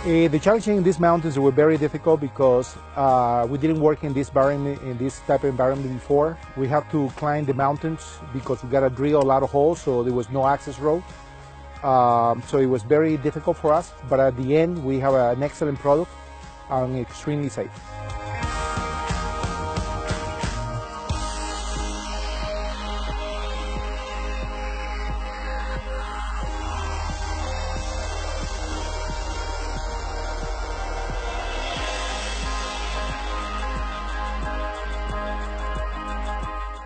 Uh, the challenge in these mountains were very difficult because uh, we didn't work in this environment, in this type of environment before. We had to climb the mountains because we got to drill a lot of holes, so there was no access road. Um, so it was very difficult for us, but at the end we have an excellent product and extremely safe.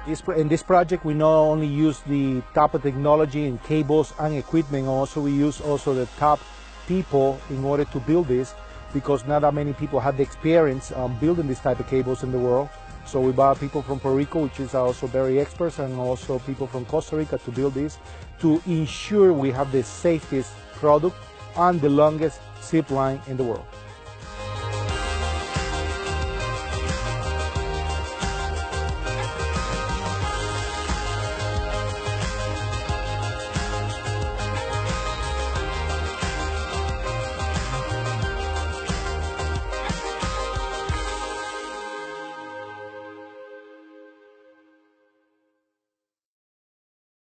This, in this project, we not only use the top technology and cables and equipment, also we use also the top people in order to build this, because not that many people have the experience building this type of cables in the world. So we brought people from Puerto Rico, which is also very experts, and also people from Costa Rica to build this, to ensure we have the safest product and the longest zip line in the world.